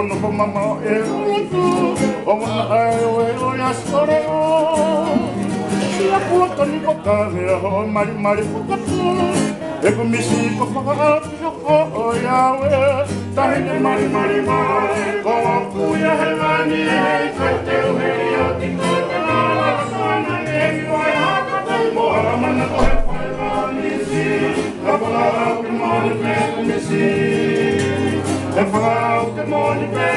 ono ko mama e tu o mana ai o e o ya sore o si a ko to ni ko ka e o mari mari ko ka tu e ko misi ko ko ka o ya we ta ni mari mari mari ko ku ya he morning,